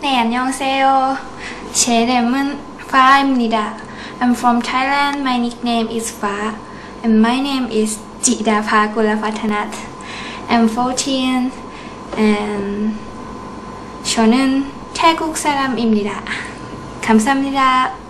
네, 안녕하세요. 제 이름은 파입니다. I'm from Thailand. My nickname is Fa. And my name is Jidapha Gulafathanat. I'm 14 and 저는 태국 사람입니다. 감사합니다.